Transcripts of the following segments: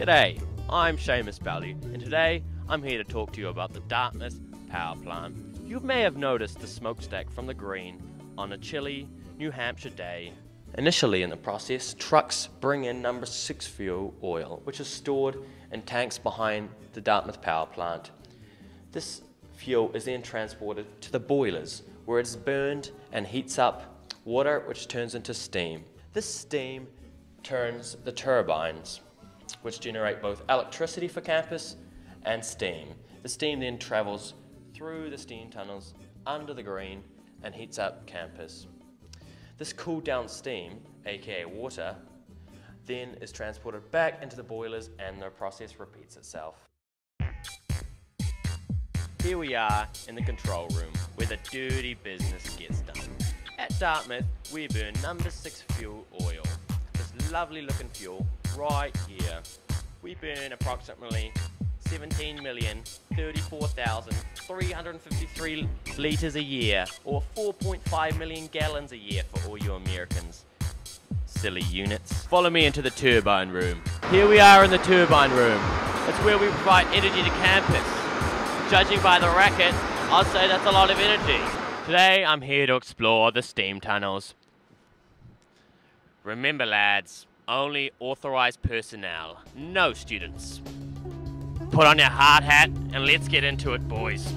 G'day, I'm Seamus Belly, and today I'm here to talk to you about the Dartmouth Power Plant. You may have noticed the smokestack from the green on a chilly New Hampshire day. Initially in the process, trucks bring in number 6 fuel oil, which is stored in tanks behind the Dartmouth Power Plant. This fuel is then transported to the boilers, where it's burned and heats up water, which turns into steam. This steam turns the turbines, which generate both electricity for campus and steam. The steam then travels through the steam tunnels under the green and heats up campus. This cooled down steam, aka water, then is transported back into the boilers and the process repeats itself. Here we are in the control room where the dirty business gets done. At Dartmouth, we burn number 6 fuel oil. Lovely looking fuel right here. We burn approximately 17,034,353 litres a year, or 4.5 million gallons a year for all you Americans. Silly units. Follow me into the turbine room. Here we are in the turbine room. It's where we provide energy to campus. Judging by the racket, I'd say that's a lot of energy. Today I'm here to explore the steam tunnels. Remember lads, only authorized personnel, no students. Put on your hard hat and let's get into it, boys.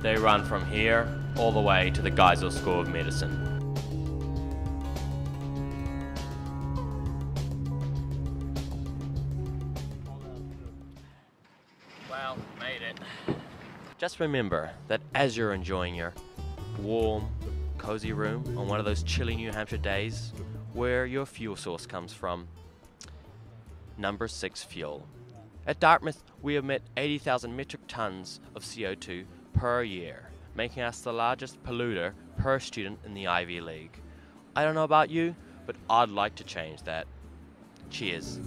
They run from here all the way to the Geisel School of Medicine. Well, made it. Just remember that as you're enjoying your warm, cozy room on one of those chilly New Hampshire days, where your fuel source comes from, number 6 fuel. At Dartmouth, we emit 80,000 metric tons of CO2 per year, making us the largest polluter per student in the Ivy League. I don't know about you, but I'd like to change that. Cheers.